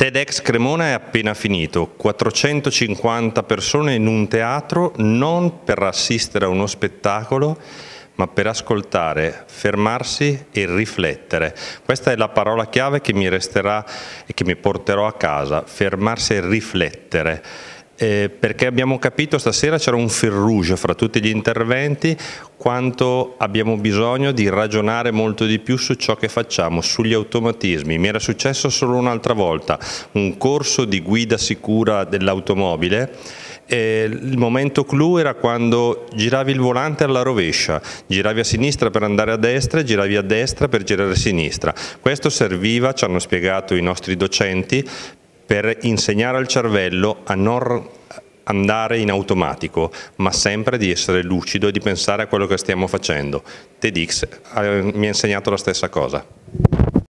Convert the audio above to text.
TEDx Cremona è appena finito, 450 persone in un teatro non per assistere a uno spettacolo ma per ascoltare, fermarsi e riflettere. Questa è la parola chiave che mi resterà e che mi porterò a casa, fermarsi e riflettere. Eh, perché abbiamo capito stasera c'era un fil fra tutti gli interventi quanto abbiamo bisogno di ragionare molto di più su ciò che facciamo, sugli automatismi. Mi era successo solo un'altra volta, un corso di guida sicura dell'automobile eh, il momento clou era quando giravi il volante alla rovescia, giravi a sinistra per andare a destra e giravi a destra per girare a sinistra. Questo serviva, ci hanno spiegato i nostri docenti, per insegnare al cervello a non andare in automatico, ma sempre di essere lucido e di pensare a quello che stiamo facendo. TEDx eh, mi ha insegnato la stessa cosa.